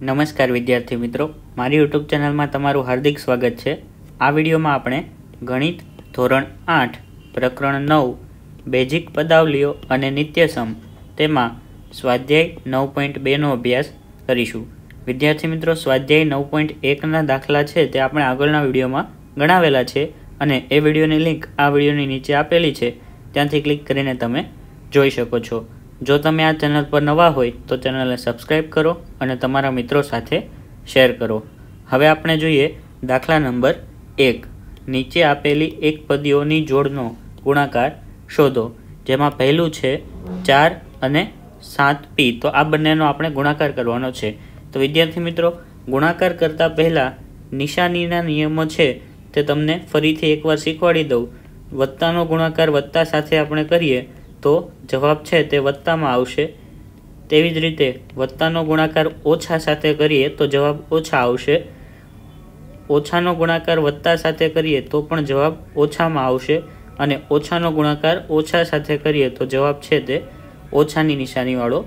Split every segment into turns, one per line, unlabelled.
નમસ્કાર વિદ્યાર્થી મિત્રો. મારી યુટ્યુબ ચેનલમાં તમારું હાર્દિક સ્વાગત છે. આ વિડીયોમાં આપણે ગણિત ધોરણ આઠ, પ્રકરણ નવ, બેઝિક પદાવલીઓ અને નિત્યસમ તેમાં સ્વાધ્યાય નવ પોઈન્ટ બેનો અભ્યાસ કરીશું. વિદ્યાર્થી મિત્રો, સ્વાધ્યાય નવ પોઈન્ટ એકના દાખલા છે તે આપણે આગળના વિડીયોમાં ગણાવેલા છે અને એ વિડીયોની લિંક આ વિડીયોની નીચે આપેલી છે. ત્યાંથી ક્લિક કરીને તમે જોઈ શકો છો. જો તમે આ ચેનલ પર નવા હોય તો ચેનલને સબસ્ક્રાઈબ કરો અને તમારા મિત્રો સાથે શેર કરો. હવે આપણે જોઈએ દાખલા નંબર એક. નીચે આપેલી એક પદીઓની જોડનો ગુણાકાર શોધો, જેમાં પહેલું છે ચાર અને સાત પી. તો આ બંનેનો આપણે ગુણાકાર કરવાનો છે. તો વિદ્યાર્થી મિત્રો, ગુણાકાર કરતાં પહેલાં નિશાનીના નિયમો છે તે તમને ફરીથી એકવાર શીખવાડી દઉં. વત્તાનો ગુણાકાર વત્તા સાથે આપણે કરીએ તો જવાબ છે તે વત્તામાં આવશે. તેવી જ રીતે વત્તાનો ગુણાકાર ઓછા સાથે કરીએ તો જવાબ ઓછા આવશે. ઓછાનો ગુણાકાર વત્તા સાથે કરીએ તો પણ જવાબ ઓછામાં આવશે અને ઓછાનો ગુણાકાર ઓછા સાથે કરીએ તો જવાબ છે તે ઓછાની નિશાનીવાળો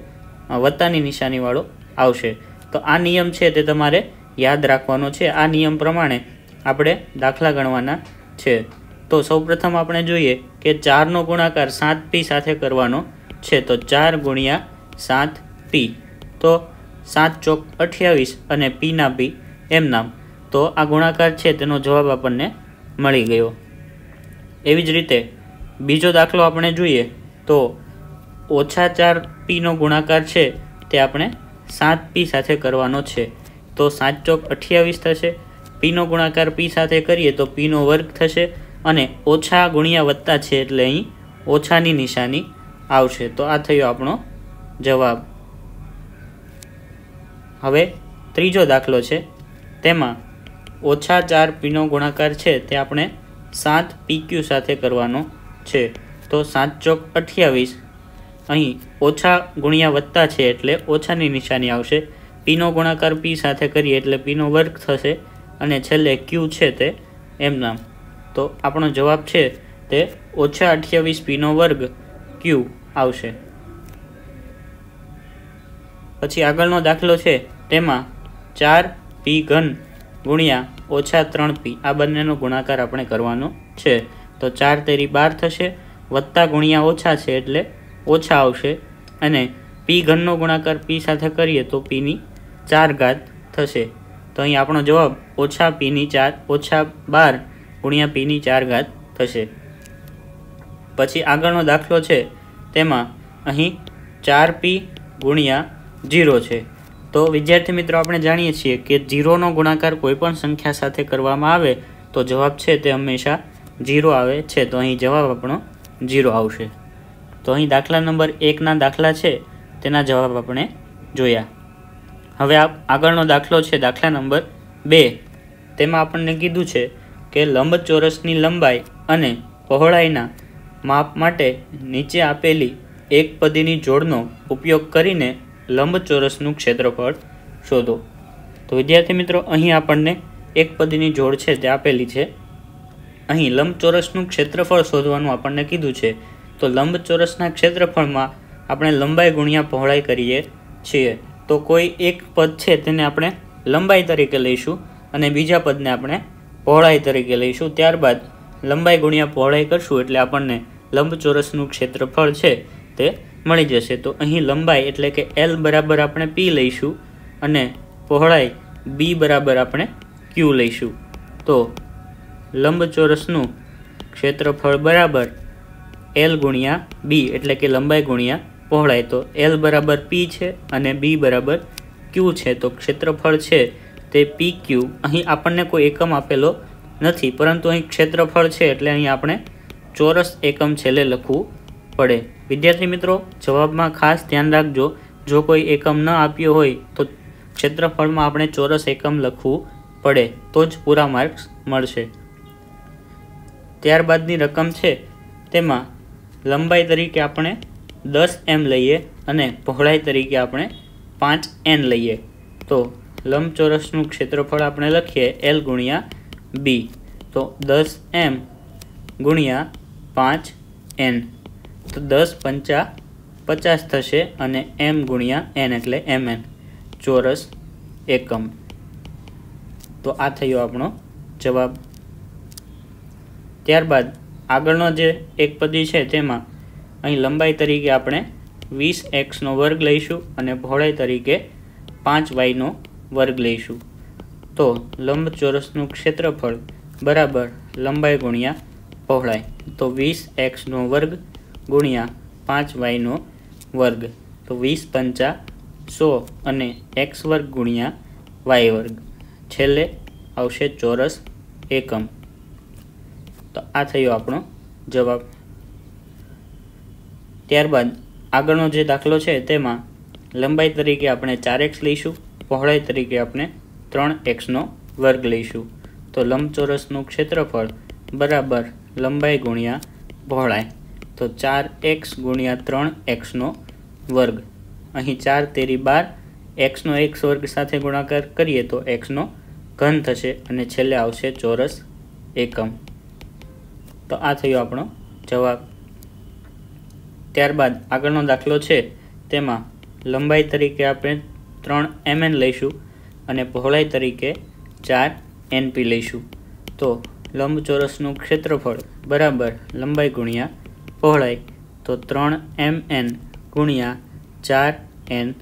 વત્તાની નિશાનીવાળો આવશે. તો આ નિયમ છે તે તમારે યાદ રાખવાનો છે. આ નિયમ પ્રમાણે આપણે દાખલા ગણવાના છે. તો સૌપ્રથમ આપણે જોઈએ કે ચારનો ગુણાકાર સાત પી સાથે કરવાનો છે, તો ચાર ગુણ્યા સાત પી તો સાત ચોક અઠ્યાવીસ અને પીના પી એમ નામ. તો આ ગુણાકાર છે, તેનો જવાબ આપણને મળી ગયો. એવી જ રીતે બીજો દાખલો આપણે જોઈએ, તો ઓછા ચાર પીનો ગુણાકાર છે, તે આપણે સાત પી સાથે કરવાનો છે. તો સાત ચોક અઠ્યાવીસ થશે. પીનો ગુણાકાર પી સાથે કરીએ, તો પીનો વર્ગ થશે. અને ઓછા ગુણ્યા વત્તા છે એટલે અહીં ઓછાની નિશાની આવશે. તો આ થયો આપણો જવાબ. હવે ત્રીજો દાખલો છે. તેમાં ઓછા ચાર પીનો ગુણાકાર છે તે આપણે સાત પીક્યુ સાથે કરવાનો છે. તો સાત ચોક અઠ્યાવીસ. અહીં ઓછા ગુણ્યા વત્તા છે એટલે ઓછાની નિશાની આવશે. પીનો ગુણાકાર પી સાથે કરીએ એટલે પીનો વર્ગ થશે. અને છેલ્લે ક્યુ છે તે એમ નામ તો આપણો જવાબ છે તે ઓછા અઠ્યાવીસ પીનો વર્ગ ક્યુ આવશે. પછી આગળનો દાખલો છે તેમાં ચાર પી ઘન ગુણ્યા ઓછા ત્રણ પી આ બંનેનો ગુણાકાર આપણે કરવાનો છે. તો ચાર તેરી બાર થશે, વત્તા ગુણ્યા ઓછા છે એટલે ઓછા આવશે. અને પી ઘનનો ગુણાકાર પી સાથે કરીએ તો પીની ચાર ઘાત થશે. તો અહીં આપણો જવાબ ઓછા પીની ચાર, ઓછા બાર ગુણ્યા પીની ચાર ઘાત થશે. પછી આગળનો દાખલો છે, તેમાં અહીં ચાર પી ગુણ્યા જીરો છે. તો વિદ્યાર્થી મિત્રો, આપણે જાણીએ છીએ કે જીરોનો ગુણાકાર કોઈપણ સંખ્યા સાથે કરવામાં આવે, તો જવાબ છે તે હંમેશા જીરો આવે છે. તો અહીં જવાબ આપણો જીરો આવશે. તો અહીં દાખલા નંબર એકના દાખલા છે, તેના જવાબ આપણે જોયા. હવે આગળનો દાખલો છે દાખલા નંબર બે. તેમાં આપણને કીધું છે કે લંબચોરસની લંબાઈ અને પહોળાઈના માપ માટે નીચે આપેલી એક પદીની જોડનો ઉપયોગ કરીને લંબચોરસનું ક્ષેત્રફળ શોધો. તો વિદ્યાર્થી મિત્રો, અહીં આપણને એક પદીની જોડ છે તે આપેલી છે. અહીં લંબચોરસનું ક્ષેત્રફળ શોધવાનું આપણને કીધું છે. તો લંબચોરસના ક્ષેત્રફળમાં આપણે લંબાઈ ગુણ્યા પહોળાઈ કરીએ છીએ. તો કોઈ એક પદ છે તેને આપણે લંબાઈ તરીકે લઈશું અને બીજા પદને આપણે પહોળાઈ તરીકે લઈશું. ત્યારબાદ લંબાઈ ગુણ્યા પહોળાઈ કરશું એટલે આપણને લંબચોરસનું ક્ષેત્રફળ છે તે મળી જશે. તો અહીં લંબાઈ એટલે કે એલ બરાબર આપણે પી લઈશું અને પહોળાઈ બી બરાબર આપણે ક્યુ લઈશું. તો લંબચોરસનું ક્ષેત્રફળ બરાબર એલ ગુણ્યા બી એટલે કે લંબાઈ ગુણ્યા પહોળાઈ. તો એલ બરાબર પી છે અને બી બરાબર ક્યુ છે. તો ક્ષેત્રફળ છે તે પી ક્યુ અહીં આપણને કોઈ એકમ આપેલો નથી, પરંતુ અહીં ક્ષેત્રફળ છે એટલે અહીં આપણે ચોરસ એકમ છેલ્લે લખવું પડે. વિદ્યાર્થી મિત્રો, જવાબમાં ખાસ ધ્યાન રાખજો. જો કોઈ એકમ ન આપ્યો હોય, તો ક્ષેત્રફળમાં આપણે ચોરસ એકમ લખવું પડે. તો જ પૂરા માર્ક્સ મળશે. ત્યારબાદની રકમ છે, તેમાં લંબાઈ તરીકે આપણે દસ એમ લઈએ અને પહોળાઈ તરીકે આપણે પાંચ એન લઈએ. તો લંબચોરસનું ક્ષેત્રફળ આપણે લખીએ એલ ગુણ્યા બી તો દસ એમ ગુણ્યા પાંચ એન તો દસ પંચા પચાસ થશે અને એમ ગુણ્યા એન એટલે એમ એન ચોરસ એકમ. તો આ થયો આપણો જવાબ. ત્યારબાદ આગળનો જે એક પદી છે તેમાં અહીં લંબાઈ તરીકે આપણે વીસ એક્સનો વર્ગ લઈશું અને પહોળાઈ તરીકે પાંચ વાયનો વર્ગ લઈશું. તો લંબચોરસનું ક્ષેત્રફળ બરાબર લંબાઈ ગુણ્યા પહોળાઈ. તો વીસ એક્સનો વર્ગ ગુણ્યા પાંચ વાયનો વર્ગ. તો વીસ પંચા સો અને એક્સ વર્ગ ગુણ્યા વાય વર્ગ. છેલ્લે આવશે ચોરસ એકમ. તો આ થયો આપણો જવાબ. ત્યારબાદ આગળનો જે દાખલો છે તેમાં લંબાઈ તરીકે આપણે ચાર એક્સ લઈશું. પહોળાઈ તરીકે આપણે ત્રણ એક્સનો વર્ગ લઈશું. તો લંબચોરસનું ક્ષેત્રફળ બરાબર લંબાઈ ગુણ્યા પહોળાઈ. તો ચાર એક્સ ગુણ્યા ત્રણ એક્સનો વર્ગ. અહીં ચાર તેરી બાર એક્સનો એક્સ વર્ગ સાથે ગુણાકાર કરીએ તો એક્સનો ઘન થશે અને છેલ્લે આવશે ચોરસ એકમ. તો આ થયો આપણો જવાબ. ત્યારબાદ આગળનો દાખલો છે. તેમાં લંબાઈ તરીકે આપણે ત્રણ એમએન લઈશું અને પહોળાઈ તરીકે ચાર એનપી લઈશું. તો લંબચોરસનું ક્ષેત્રફળ બરાબર લંબાઈ ગુણ્યા પહોળાઈ. તો ત્રણ એમ એન ગુણ્યા ચાર એન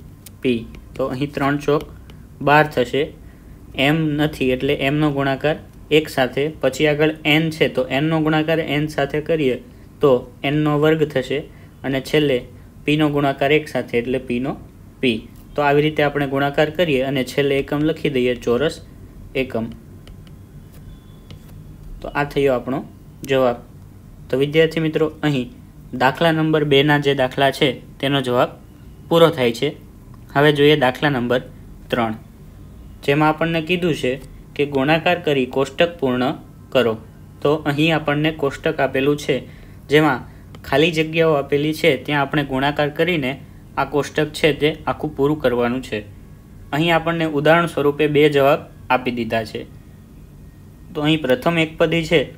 પી તો અહીં ત્રણ ચોક બાર થશે. એમ નથી એટલે એમનો ગુણાકાર એક સાથે. પછી આગળ એન છે તો એનનો ગુણાકાર એન સાથે કરીએ તો એનનો વર્ગ થશે. અને છેલ્લે પીનો ગુણાકાર એક સાથે એટલે પીનો પી. તો આવી રીતે આપણે ગુણાકાર કરીએ અને છેલ્લે એકમ લખી દઈએ ચોરસ એકમ. તો આ થયો આપણો જવાબ. તો વિદ્યાર્થી મિત્રો, અહીં દાખલા નંબર બેના જે દાખલા છે, તેનો જવાબ પૂરો થાય છે. હવે જોઈએ દાખલા નંબર ત્રણ. જેમાં આપણને કીધું છે કે ગુણાકાર કરી કોષ્ટક પૂર્ણ કરો. તો અહીં આપણને કોષ્ટક આપેલું છે. જેમાં ખાલી જગ્યાઓ આપેલી છે, ત્યાં આપણે ગુણાકાર કરીને આ કોષ્ટક છે તે આખું પૂરું કરવાનું છે. અહીં આપણને ઉદાહરણ સ્વરૂપે બે જવાબ આપી દીધા છે. તો અહીં પ્રથમ એકપદી છે.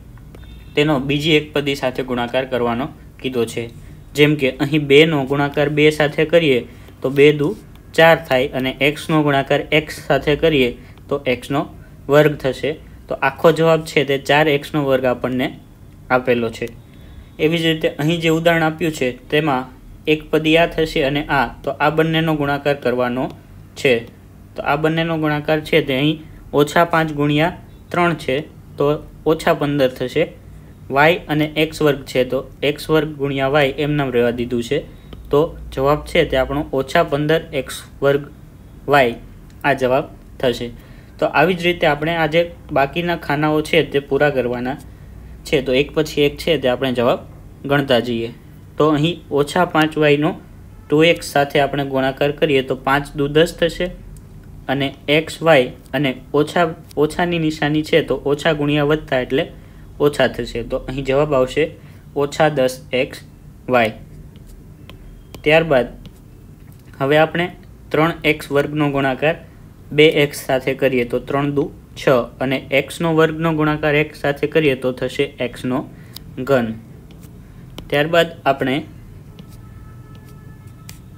તેનો બીજી એકપદી સાથે ગુણાકાર કરવાનો કીધો છે. જેમ કે અહીં બેનો ગુણાકાર બે સાથે કરીએ તો બે દુ ચાર થાય અને એક્સનો ગુણાકાર એક્સ સાથે કરીએ તો એક્સનો વર્ગ થશે. તો આખો જવાબ છે તે ચાર એક્સનો વર્ગ આપણને આપેલો છે. એવી જ રીતે અહીં જે ઉદાહરણ આપ્યું છે તેમાં એક પદી આ થશે અને આ, તો આ બંનેનો ગુણાકાર કરવાનો છે. તો આ બંનેનો ગુણાકાર છે તે અહીં ઓછા પાંચ ગુણ્યા ત્રણ છે, તો ઓછા પંદર થશે. વાય અને એક્સ વર્ગ છે, તો એક્સ વર્ગ ગુણ્યા વાય એમનામ રહેવા દીધું છે. તો જવાબ છે તે આપણો ઓછા પંદર એક્સ વર્ગ વાય. આ જવાબ થશે. તો આવી જ રીતે આપણે આજે બાકીના ખાનાઓ છે તે પૂરા કરવાના છે. તો એક પછી એક છે તે આપણે જવાબ ગણતા જઈએ. તો અહીં ઓછા પાંચ વાયનો ટુ એક્સ સાથે આપણે ગુણાકાર કરીએ તો પાંચ દુ દસ થશે. અને એક્સ વાય અને ઓછા, ઓછાની નિશાની છે તો ઓછા ગુણ્યા વધતા એટલે ઓછા થશે. તો અહીં જવાબ આવશે ઓછા દસ એક્સ વાય. ત્યારબાદ હવે આપણે ત્રણ એક્સ વર્ગનો ગુણાકાર બે એક્સ સાથે કરીએ તો ત્રણ દુ છ. અને એક્સનો વર્ગનો ગુણાકાર એક્સ સાથે કરીએ તો થશે એક્સનો ઘન. ત્યારબાદ આપણે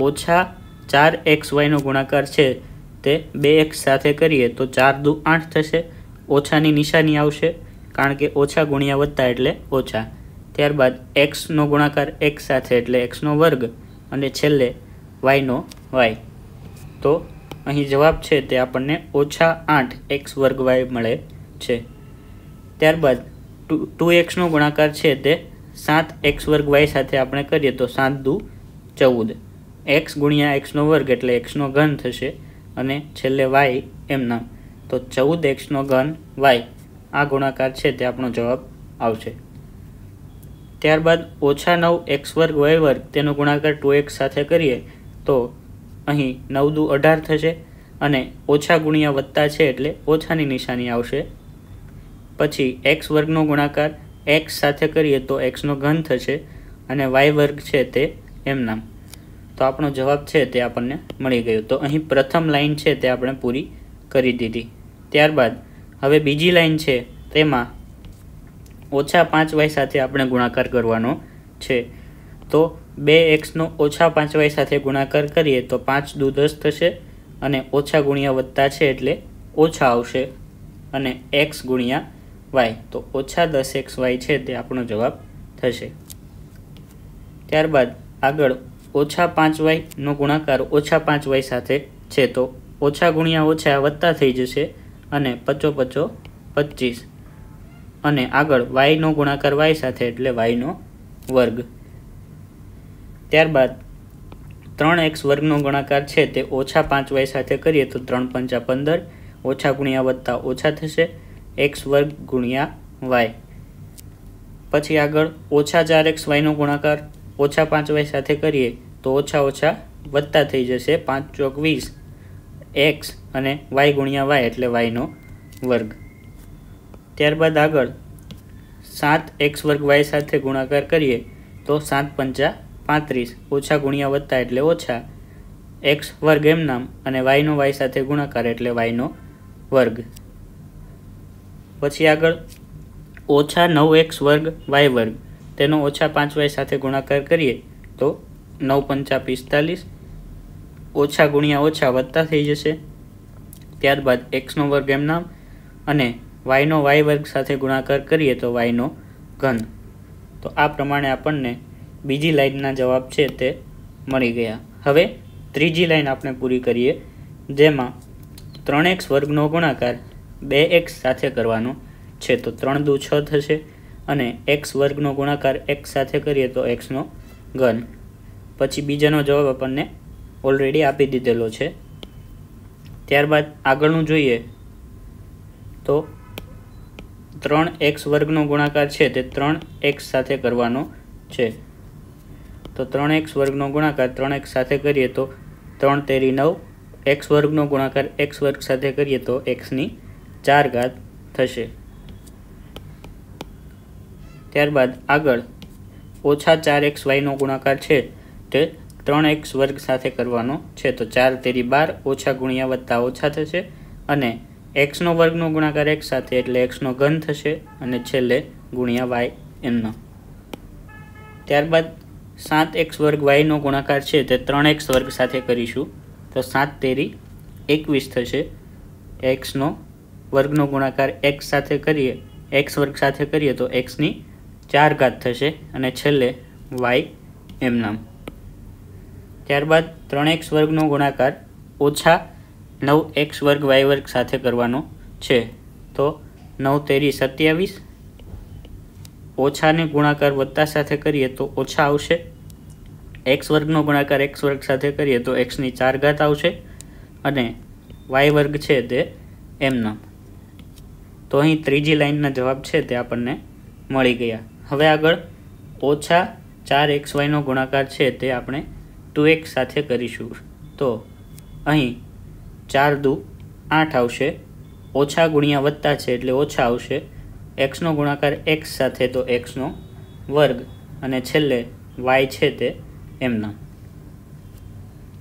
ઓછા ચાર એક્સ વાયનો ગુણાકાર છે તે બે એક્સ સાથે કરીએ તો ચાર દુ આઠ થશે. ઓછાની નિશાની આવશે કારણ કે ઓછા ગુણ્યા વધતા એટલે ઓછા. ત્યારબાદ એક્સનો ગુણાકાર એક્સ સાથે એટલે એક્સનો વર્ગ અને છેલ્લે વાયનો વાય. તો અહીં જવાબ છે તે આપણને ઓછા આઠ એક્સ વર્ગ વાય મળે છે. ત્યારબાદ ટુ ટુ એક્સનો ગુણાકાર છે તે સાત એક્સ વર્ગ વાય સાથે આપણે કરીએ તો સાત દુ ચૌદ. એક્સ ગુણ્યા એક્સનો વર્ગ એટલે એક્સનો ઘન થશે અને છેલ્લે વાય એમના. તો ચૌદ એક્સનો ઘન વાય. આ ગુણાકાર છે તે આપણો જવાબ આવશે. ત્યારબાદ ઓછા નવ એક્સ વર્ગ વાય વર્ગ તેનો ગુણાકાર ટુ એક્સ સાથે કરીએ તો અહીં નવ દુ અઢાર થશે અને ઓછા ગુણ્યા વત્તા છે એટલે ઓછાની નિશાની આવશે. પછી એક્સ વર્ગનો ગુણાકાર એક્સ સાથે કરીએ તો એક્સનો ઘન થશે અને વાય વર્ગ છે તે એમના તો આપણો જવાબ છે તે આપણને મળી ગયો. તો અહીં પ્રથમ લાઇન છે તે આપણે પૂરી કરી દીધી. ત્યારબાદ હવે બીજી લાઈન છે તેમાં ઓછા પાંચ વાય સાથે આપણે ગુણાકાર કરવાનો છે. તો બે એક્સનો ઓછા પાંચ વાય સાથે ગુણાકાર કરીએ તો પાંચ દુ દસ થશે અને ઓછા ગુણ્યા વત્તા છે એટલે ઓછા આવશે અને એક્સ ગુણ્યા વાય તો ઓછા દસ એક્સ વાય છે તે આપણો જવાબ થશે. ત્યારબાદ આગળ ઓછા પાંચ વાયનો ગુણાકાર ઓછા પાંચ વાય સાથે છે તો ઓછા ગુણ્યા ઓછા વત્તા થઈ જશે અને પચો પચો પચીસ. અને આગળ વાયનો ગુણાકાર વાય સાથે એટલે વાયનો વર્ગ. ત્યારબાદ ત્રણ એક્સ વર્ગનો ગુણાકાર છે તે ઓછા પાંચ વાય સાથે કરીએ તો ત્રણ પંચા પંદર, ઓછા ગુણ્યા વત્તા ઓછા થશે. એક્સ વર્ગ ગુણ્યા વાય. પછી આગળ ઓછા ચાર એક્સ વાયનો ગુણાકાર ઓછા પાંચ વાય સાથે કરીએ તો ઓછા ઓછા વત્તા થઈ જશે પાંચ ચોક વીસ. એક્સ અને વાય ગુણ્યા વાય એટલે વાયનો વર્ગ. ત્યારબાદ આગળ સાત એક્સ વર્ગ વાય સાથે ગુણાકાર કરીએ તો સાત પંચા પાંત્રીસ. ઓછા ગુણ્યા વધતા એટલે ઓછા એક્સ વર્ગ એમ નામ અને વાયનો વાય સાથે ગુણાકાર એટલે વાયનો વર્ગ. પછી આગળ ઓછા નવ એક્સ વર્ગ વાય વર્ગ. તેનો ઓછા પાંચ વાય સાથે ગુણાકાર કરીએ તો નવ પંચા પિસ્તાલીસ ઓછા ગુણ્યા ઓછા વધતા થઈ જશે. ત્યારબાદ એક્સનો વર્ગ એમ નામ અને વાયનો વાય વર્ગ સાથે ગુણાકાર કરીએ તો વાયનો ઘન. તો આ પ્રમાણે આપણને બીજી લાઈનના જવાબ છે તે મળી ગયા. હવે ત્રીજી લાઈન આપણે પૂરી કરીએ, જેમાં ત્રણ એક્સ વર્ગનો ગુણાકાર બે એક્સ સાથે કરવાનો છે તો ત્રણ દુ છ થશે અને એક્સ વર્ગનો ગુણાકાર એક્સ સાથે કરીએ તો એક્સનો ઘન. પછી બીજાનો જવાબ આપણને ઓલરેડી આપી દીધેલો છે. ત્યારબાદ આગળનું જોઈએ તો ત્રણ એક્સ વર્ગનો ગુણાકાર છે તે ત્રણ એક્સ સાથે કરવાનો છે. તો ત્રણ એક્સ વર્ગનો ગુણાકાર ત્રણ એક્સ સાથે કરીએ તો ત્રણ તેરી નવ, એક્સ વર્ગનો ગુણાકાર એક્સ વર્ગ સાથે કરીએ તો એક્સની ચાર ઘાત થશે. ત્યારબાદ આગળ ઓછા ચાર એક્સ વાયનો ગુણાકાર છે તે ત્રણ એક્સ વર્ગ સાથે કરવાનો છે. તો ચાર તેરી બાર ઓછા ગુણ્યા વત્તા ઓછા થશે અને એક્સનો વર્ગનો ગુણાકાર એક્સ સાથે એટલે એક્સનો ઘન થશે અને છેલ્લે ગુણ્યા વાય એમનો ત્યારબાદ સાત એક્સ વર્ગ વાયનો ગુણાકાર છે તે ત્રણ એક્સ વર્ગ સાથે કરીશું. તો સાત તેરી એકવીસ થશે. એક્સનો વર્ગનો ગુણાકાર એક્સ સાથે કરીએ એક્સ વર્ગ સાથે કરીએ તો એક્સની ચાર ઘાત થશે અને છેલ્લે વાય એમ નામ. ત્યારબાદ ત્રણ એક્સ વર્ગનો ગુણાકાર ઓછા નવ એક્સ વર્ગ વાય વર્ગ સાથે કરવાનો છે. તો નવ તેરી સત્યાવીસ ઓછાને ગુણાકાર વત્તા સાથે કરીએ તો ઓછા આવશે. એક્સ વર્ગનો ગુણાકાર એક્સ વર્ગ સાથે કરીએ તો એક્સની ચાર ઘાત આવશે અને વાય વર્ગ છે તે એમના તો અહીં ત્રીજી લાઈનના જવાબ છે તે આપણને મળી ગયા. હવે આગળ ઓછા ચાર એક્સ વાયનો ગુણાકાર છે તે આપણે ટુ એક્સ સાથે કરીશું. તો અહીં ચાર દુ આઠ આવશે. ઓછા ગુણ્યા વત્તા છે એટલે ઓછા આવશે. એક્સનો ગુણાકાર એક્સ સાથે તો એક્સનો વર્ગ અને છેલ્લે વાય છે તે એમના.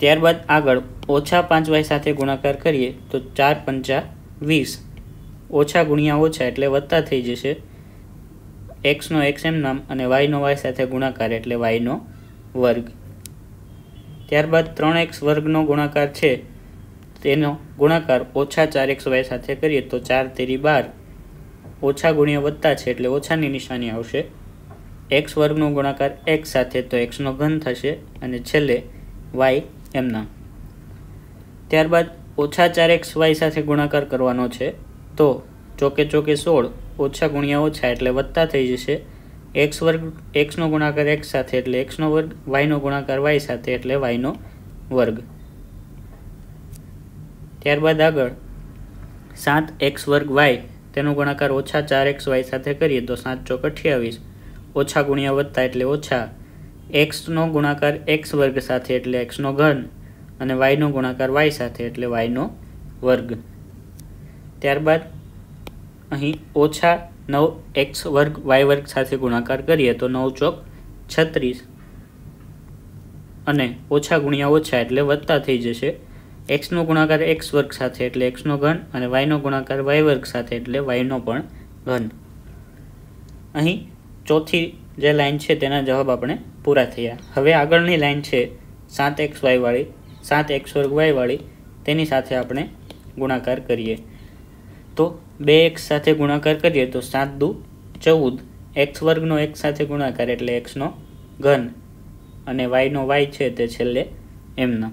ત્યારબાદ આગળ ઓછા પાંચ વાય સાથે ગુણાકાર કરીએ તો ચાર પંચા વીસ. ઓછા ગુણ્યા ઓછા એટલે વત્તા થઈ જશે. એક્સનો એક્સ એમ નામ અને વાયનો વાય સાથે ગુણાકાર એટલે વાયનો વર્ગ. ત્યારબાદ ત્રણ એક્સ વર્ગનો ગુણાકાર છે. તેનો ગુણાકાર ઓછા ચાર એક્સ વાય સાથે કરીએ તો ચાર તેરી બાર. ઓછા ગુણ્યા વત્તા છે એટલે ઓછાની નિશાની આવશે. એક્સ વર્ગનો ગુણાકાર એક્સ સાથે તો એક્સનો ઘન થશે અને છેલ્લે વાય એમના ત્યારબાદ ઓછા ચાર એક્સ વાય સાથે ગુણાકાર કરવાનો છે. તો ચોકે ચોકે સોળ ઓછા ગુણ્યા ઓછા એટલે વધતા થઈ જશે. એક્સ વર્ગ, એક્સનો ગુણાકાર એક્સ સાથે એટલે એક્સનો વર્ગ, વાયનો ગુણાકાર વાય સાથે એટલે વાયનો વર્ગ. ત્યારબાદ આગળ સાત એક્સ વર્ગ વાય, તેનો ગુણાકાર ઓછા ચાર એક્સ વાય સાથે કરીએ તો સાત ચોક અઠ્યાવીસ. ઓછા ગુણ્યા વધતા એટલે ઓછા એક્સનો ગુણાકાર એક્સ વર્ગ સાથે એટલે એક્સનો ઘન અને વાયનો ગુણાકાર વાય સાથે એટલે વાયનો વર્ગ. ત્યારબાદ અહીં ઓછા નવ એક્સ વર્ગ વાય વર્ગ સાથે ગુણાકાર કરીએ તો નવ ચોક છત્રીસ. અને ઓછા ગુણ્યા ઓછા એટલે વધતા થઈ જશે. એક્સનો ગુણાકાર એક્સ વર્ગ સાથે એટલે એક્સનો ઘન અને વાયનો ગુણાકાર વાય વર્ગ સાથે એટલે વાયનો પણ ઘન. અહીં ચોથી જે લાઈન છે તેના જવાબ આપણે પૂરા થયા. હવે આગળની લાઇન છે સાત એક્સ વાયવાળી સાત એક્સ વર્ગ વાયવાળી તેની સાથે આપણે ગુણાકાર કરીએ. તો બે એક્સ સાથે ગુણાકાર કરીએ તો સાત દુ ચૌદ. એક્સ વર્ગનો એક્સ સાથે ગુણાકાર એટલે એક્સનો ઘન. અને વાયનો વાય છે તે છેલ્લે એમના.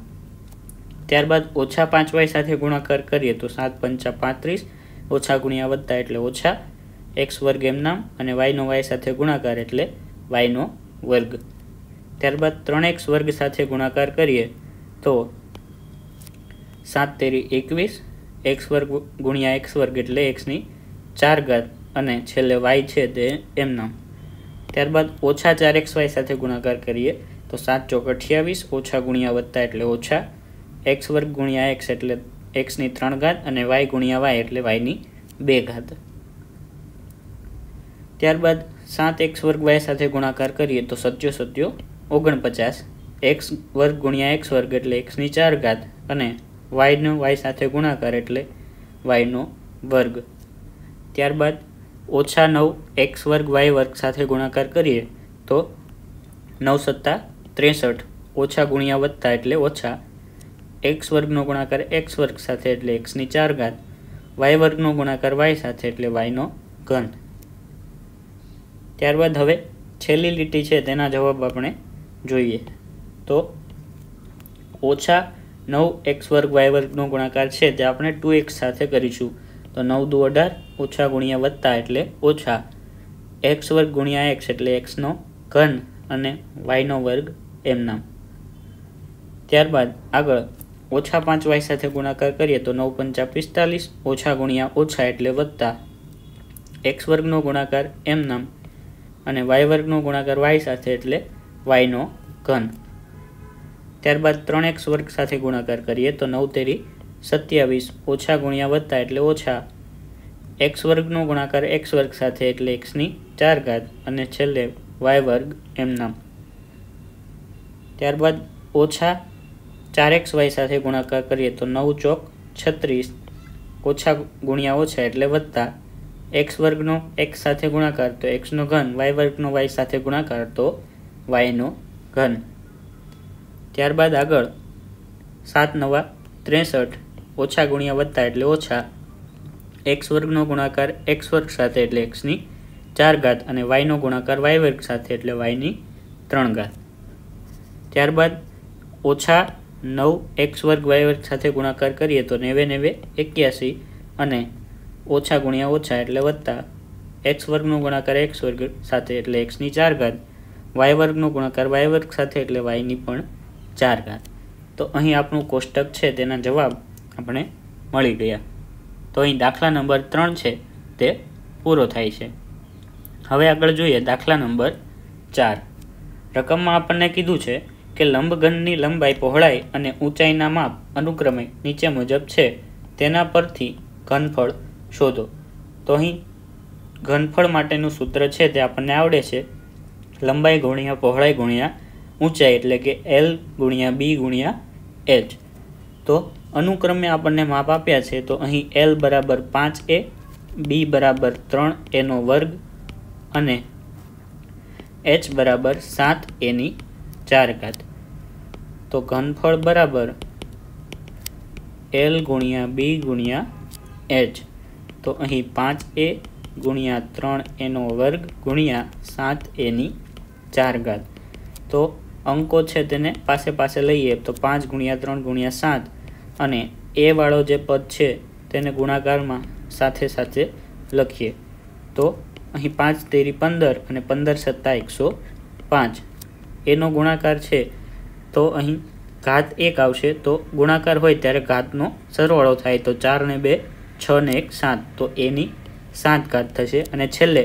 ત્યારબાદ ઓછા પાંચ વાય સાથે ગુણાકાર કરીએ તો સાત પંચા પાંત્રીસ. ઓછા ગુણ્યા વધતા એટલે ઓછા એક્સ વર્ગ એમના અને વાયનો વાય સાથે ગુણાકાર એટલે વાયનો વર્ગ. ત્યારબાદ ત્રણ એક્સ વર્ગ સાથે ગુણાકાર કરીએ તો સાત તેરી એકવીસ. એક્સ વર્ગ ગુણ્યા એક્સ વર્ગ એટલે એક્સની ચાર ઘાત અને છેલ્લે વાય છે તે એમના ત્યારબાદ ઓછા ચાર એક્સ વાય સાથે ગુણાકાર કરીએ તો સાત ચોક અઠ્યાવીસ, ઓછા ગુણ્યા વત્તા એટલે ઓછા એક્સ વર્ગ ગુણ્યા એક્સ એટલે એક્સની ત્રણ ઘાત અને વાય ગુણ્યા વાય એટલે વાયની બે ઘાત. ત્યારબાદ સાત એક્સ વર્ગ વાય સાથે ગુણાકાર કરીએ તો સત્યો સત્યો ઓગણપચાસ, એક્સ વર્ગ ગુણ્યા એક્સ વર્ગ એટલે એક્સની ચાર ઘાત અને વાયનો, વાય સાથે ગુણાકાર એટલે વાયનો વર્ગ. ત્યારબાદ ઓછા નવ એક્સ વર્ગ, વાય વર્ગ સાથે ગુણાકાર કરીએ તો નવ સત્તા ત્રેસઠ. ઓછા ગુણ્યા વત્તા એટલે ઓછા એક્સ વર્ગનો ગુણાકાર એક્સ વર્ગ સાથે એટલે એક્સની ચાર ઘાત. વાય વર્ગનો ગુણાકાર વાય સાથે એટલે વાયનો ઘન. ત્યારબાદ હવે છેલ્લી લીટી છે, તેના જવાબ આપણે જોઈએ. તો ઓછા નવ એક્સ વર્ગ વાય વર્ગનો ગુણાકાર છે તે આપણે ટુ એક્સ સાથે કરીશું. તો નવ દુ અઢાર ઓછા ગુણ્યા વત્તા એટલે ઓછા એક્સ વર્ગ ગુણ્યા એક્સ એટલે એક્સનો ઘન અને વાયનો વર્ગ એમના. ત્યારબાદ આગળ ઓછા પાંચ વાય સાથે ગુણાકાર કરીએ તો નવ પંચા પિસ્તાલીસ ઓછા ગુણ્યા ઓછા એટલે વત્તા એક્સ વર્ગનો ગુણાકાર એમ નામ અને વાય વર્ગનો ગુણાકાર વાય સાથે એટલે વાયનો ઘન. ત્યારબાદ ત્રણ એક્સ વર્ગ સાથે ગુણાકાર કરીએ તો નવ તેરી સત્યાવીસ ઓછા ગુણ્યા વત્તા એટલે ઓછા એક્સ વર્ગનો ગુણાકાર એક્સ વર્ગ સાથે એટલે એક્સની ચાર ઘાત અને છેલ્લે વાય વર્ગ એમ નામ. ત્યારબાદ ઓછા ચાર એક્સ વાય સાથે ગુણાકાર કરીએ તો નવ ચોક છત્રીસ ઓછા ગુણ્યા ઓછા એટલે વત્તા એક્સ વર્ગનો એક્સ સાથે ગુણાકાર તો એક્સનો ઘન વાય વર્ગનો વાય સાથે ગુણાકાર તો વાયનો ઘન. ત્યારબાદ આગળ સાત નવા, ત્રેસઠ ઓછા ગુણ્યા વત્તા એટલે ઓછા એક્સ વર્ગનો ગુણાકાર એક્સ વર્ગ સાથે એટલે એક્સની ચાર ઘાત અને વાયનો ગુણાકાર વાય વર્ગ સાથે એટલે વાયની ત્રણ ઘાત. ત્યારબાદ ઓછા નવ એક્સ વર્ગ વાય વર્ગ સાથે ગુણાકાર કરીએ તો નેવે નેવે એક્યાસી અને ઓછા ગુણ્યા ઓછા એટલે વત્તા એક્સ વર્ગનો ગુણાકાર એક્સ વર્ગ સાથે એટલે એક્સની ચાર ઘાત, વાય વર્ગનો ગુણાકાર વાય વર્ગ સાથે એટલે વાયની પણ ચાર ઘાત. તો અહીં આપણું કોષ્ટક છે, તેના જવાબ આપણે મળી ગયા. તો અહીં દાખલા નંબર ત્રણ છે, તે પૂરો થાય છે. હવે આગળ જોઈએ દાખલા નંબર ચાર. રકમમાં આપણને કીધું છે કે લંબઘનની લંબાઈ પહોળાઈ અને ઊંચાઈના માપ અનુક્રમે નીચે મુજબ છે, તેના પરથી ઘનફળ શોધો. તો અહીં ઘનફળ માટેનું સૂત્ર છે, તે આપણને આવડે છે. લંબાઈ ગુણ્યા પહોળાઈ ગુણ્યા ઊંચાઈ એટલે કે એલ ગુણ્યા બી ગુણ્યા એચ તો અનુક્રમે આપણને માપ આપ્યા છે, તો અહીં એલ બરાબર પાંચ એ બી બરાબર ત્રણ એનો વર્ગ અને એચ બરાબર સાત એની ચાર ઘાત તો ઘનફળ બરાબર એલ ગુણ્યા બી ગુણ્યા એચ તો અહીં પાંચ એ ગુણ્યા ત્રણ એનો વર્ગ ગુણ્યા સાત એની ચાર ઘાત તો અંકો છે તેને પાસે પાસે લઈએ તો પાંચ ગુણ્યા ત્રણ ગુણ્યા સાત અને એ વાળો જે પદ છે તેને ગુણાકારમાં સાથે સાથે લખીએ. તો અહીં પાંચ તેરી પંદર અને પંદર સત્તા એકસો પાંચ. એનો ગુણાકાર છે તો અહીં ઘાત એક આવશે તો ગુણાકાર હોય ત્યારે ઘાતનો સરવાળો થાય તો ચાર ને બે, છ ને એક, સાત. તો એની સાત ઘાત થશે અને છેલ્લે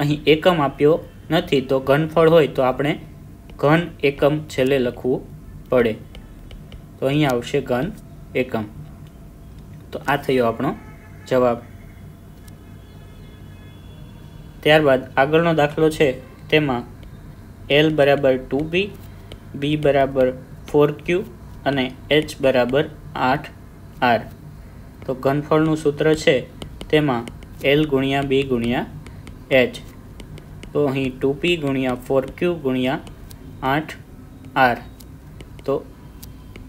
અહીં એકમ આપ્યો નથી તો ઘનફળ હોય તો આપણે ઘન એકમ છેલ્લે લખવું પડે. તો અહીં આવશે ઘન એકમ. તો આ થયો આપણો જવાબ. ત્યારબાદ આગળનો દાખલો છે તેમાં એલ બરાબર ટુ બી બી બરાબર ફોર ક્યુ અને એચ બરાબર આઠ આર તો ઘનફળનું સૂત્ર છે તેમાં એલ ગુણ્યા બી ગુણ્યા એચ તો અહીં ટુ પી ગુણ્યા ફોર ક્યુ ગુણ્યા આઠ આર. તો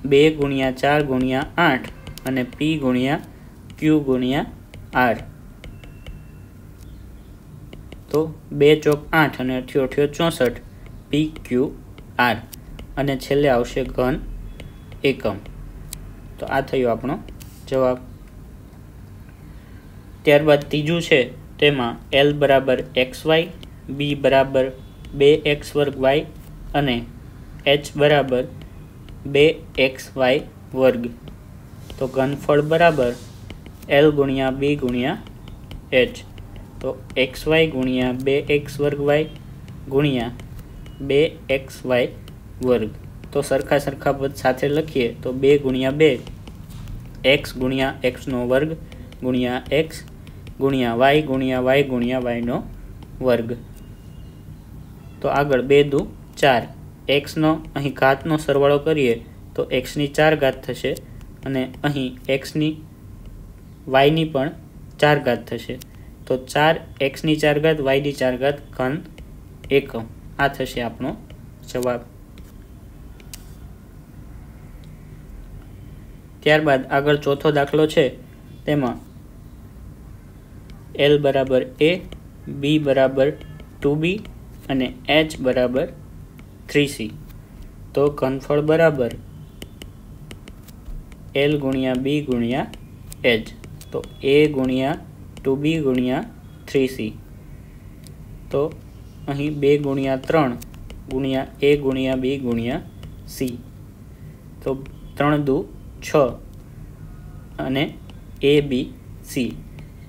બે ગુણ્યા ચાર ગુણ્યા આઠ અને પી ગુણ્યા ક્યુ ગુણ્યા આર. તો બે ચોક આઠ અને અઠ્યો અઠ્યો ચોસઠ, પી ક્યુ આર. અને છેલ્લે આવશે ઘન એકમ. તો આ થયો આપણો જવાબ. ત્યારબાદ ત્રીજું છે તેમાં એલ બરાબર એક્સ વાય, બી બરાબર બે એક્સ વર્ગ વાય અને એચ બરાબર બે એક્સ વાય વર્ગ. તો ઘનફળ બરાબર એલ ગુણ્યા બી ગુણ્યા એચ તો એક્સ વાય ગુણ્યા બે એક્સ વર્ગ વાય ગુણ્યા બે એક્સ વાય વર્ગ. તો સરખા સરખા પદ સાથે લખીએ તો બે ગુણ્યા બે, એક્સ ગુણ્યા એક્સનો વર્ગ ગુણ્યા એક્સ ગુણ્યા વાય ગુણ્યા વાય ગુણ્યા વાયનો વર્ગ. તો આગળ બે દુ ચાર. એક્સનો અહીં ઘાતનો સરવાળો કરીએ તો એક્સની ચાર ઘાત થશે અને અહીં એક્સની વાયની પણ ચાર ઘાત થશે. તો ચાર એક્સની ચાર ઘાત વાયની ચાર ઘાત ઘન એકમ. આ થશે આપણો જવાબ. ત્યારબાદ આગળ ચોથો દાખલો છે. તેમાં એલ બરાબર એ બી બરાબર ટુ બી અને એચ બરાબર થ્રી સી. તો ઘનફળ બરાબર એલ ગુણ્યા બી ગુણ્યા એચ. તો એ ગુણ્યા ટુ બી ગુણ્યા થ્રી સી. તો અહીં બે ગુણ્યા ત્રણ ગુણ્યા એ ગુણ્યા બી ગુણ્યા સી. તો ત્રણ દુ છ અને એ બી સી.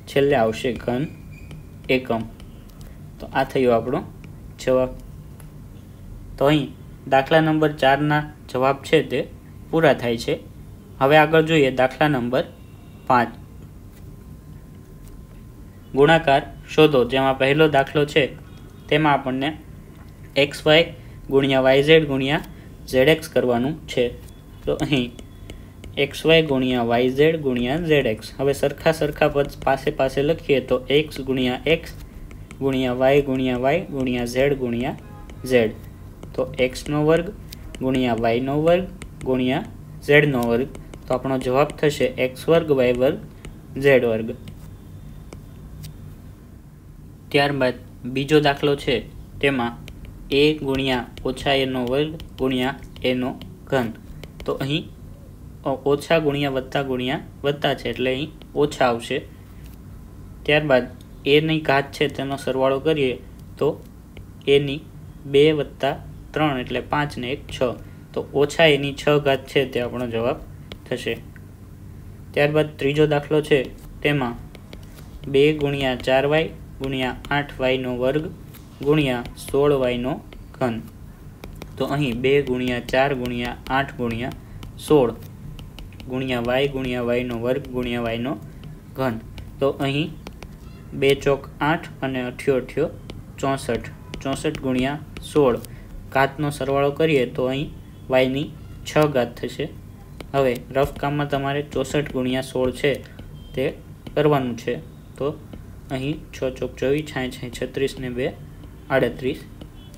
છેલ્લે આવશે ઘન એકમ. તો આ થયો આપણો જવાબ. તો અહીં દાખલા નંબર ચારના જવાબ છે તે પૂરા થાય છે. હવે આગળ જોઈએ દાખલા નંબર પાંચ. ગુણાકાર શોધો, જેમાં પહેલો દાખલો છે તેમાં આપણને એક્સ વાય ગુણ્યા વાય ઝેડ ગુણ્યા ઝેડ એક્સ કરવાનું છે. તો અહીં એક્સ વાય ગુણ્યા વાય ઝેડ ગુણ્યા ઝેડ એક્સ. હવે સરખા સરખા પદ પાસે પાસે લખીએ તો એક્સ ગુણ્યા એક્સ ગુણ્યા વાય ગુણ્યા વાય ગુણ્યા ઝેડ ગુણ્યા ઝેડ. તો એક્સનો વર્ગ ગુણ્યા વાયનો વર્ગ ગુણ્યા ઝેડનો વર્ગ. તો આપણો જવાબ થશે એક્સ વર્ગ વાય વર્ગ ઝેડ વર્ગ. ત્યારબાદ બીજો દાખલો છે તેમાં એ ગુણ્યા ઓછા એનો વર્ગ ગુણ્યા એનો ઘન. તો અહીં ઓછા ગુણ્યા વત્તા ગુણ્યા વત્તા છે એટલે અહીં ઓછા આવશે. ત્યારબાદ એની ઘાત છે તેનો સરવાળો કરીએ તો એની બે વત્તા ત્રણ એટલે પાંચ ને એક છ. તો ઓછા એની છ ઘાત છે તે આપણો જવાબ થશે. ત્યારબાદ ત્રીજો દાખલો છે તેમાં બે ગુણ્યા ચાર વાય ગુણ્યા આઠ વાયનો વર્ગ ગુણ્યા સોળ વાયનો ઘન. તો અહીં બે ગુણ્યા ચાર ગુણ્યા આઠ ગુણ્યા સોળ ગુણ્યા વાય ગુણ્યા વાયનો વર્ગ ગુણ્યા વાયનો ઘન. તો અહીં બે ચોક આઠ અને અઠ્યો અઠ્યો ચોસઠ. ચોસઠ ગુણ્યા સોળ. ઘાતનો સરવાળો કરીએ તો અહીં વાયની છ ઘાત થશે. હવે રફ કામમાં તમારે ચોસઠ ગુણ્યા સોળ છે તે કરવાનું છે. તો અહીં છ ચોક ચોવીસ, છાંય છાંય છત્રીસ ને બે આડત્રીસ,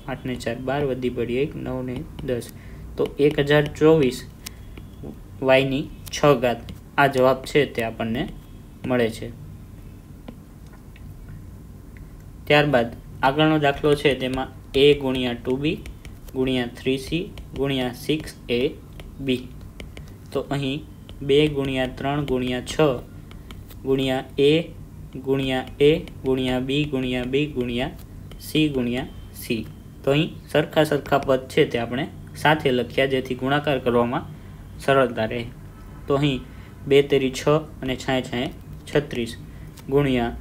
આઠ ને ચાર બાર વધી પડી એક, નવ ને દસ. તો એક હજાર ચોવીસ વાયની છ ઘાત આ જવાબ છે તે આપણને મળે છે. ત્યારબાદ આગળનો દાખલો છે તેમાં એ ગુણ્યા ટુ બી ગુણ્યા થ્રી સી ગુણ્યા સિક્સ એ બી તો અહીં બે ગુણ્યા ત્રણ ગુણ્યા છ ગુણ્યા એ ગુણ્યા એ ગુણ્યા બી ગુણ્યા બી ગુણ્યા સી ગુણ્યા સી તો અહીં સરખા સરખા પદ છે તે આપણે સાથે લખ્યા જેથી ગુણાકાર કરવામાં સરળતા રહે. તો અહીં બે તેરી છ અને છાંય છાંય છત્રીસ ગુણ્યા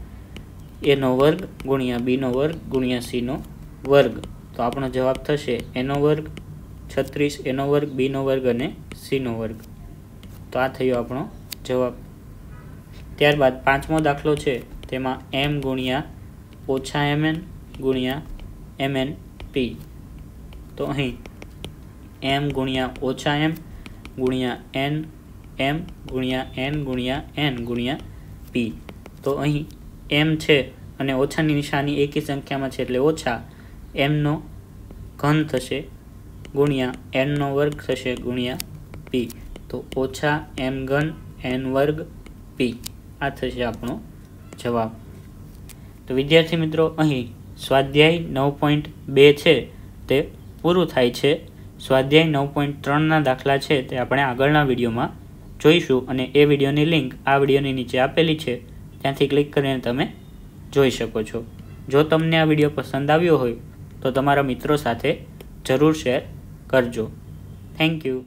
એનો વર્ગ ગુણ્યા બીનો વર્ગ ગુણ્યા સીનો વર્ગ. તો આપણો જવાબ થશે એનો વર્ગ, છત્રીસ એનો વર્ગ બીનો વર્ગ અને સીનો વર્ગ. તો આ થયો આપણો જવાબ. ત્યારબાદ પાંચમો દાખલો છે, તેમાં એમ ગુણ્યા ઓછા એમએન ગુણ્યા એમએન પી તો અહીં એમ ગુણ્યા ઓછા એમ ગુણ્યા એન એમ ગુણ્યા એન ગુણ્યા એન ગુણ્યા પી તો અહીં એમ છે અને ઓછાની નિશાની એકી સંખ્યામાં છે એટલે ઓછા એમનો ઘન થશે ગુણ્યા એનનો વર્ગ થશે ગુણ્યા પી તો ઓછા એમ ઘન, એન વર્ગ પી આ થશે આપણો જવાબ. તો વિદ્યાર્થી મિત્રો, અહીં સ્વાધ્યાય નવ પોઈન્ટ બે છે તે પૂરું થાય છે. સ્વાધ્યાય નવ પોઈન્ટ ત્રણના દાખલા છે તે આપણે આગળના વિડીયોમાં જોઈશું અને એ વિડીયોની લિંક આ વિડીયોની નીચે આપેલી છે. ત્યાંથી ક્લિક કરીને તમે જોઈ શકો છો. જો તમને આ વીડિયો પસંદ આવ્યો હોય તો તમારા મિત્રો સાથે જરૂર શેર કરજો. Thank you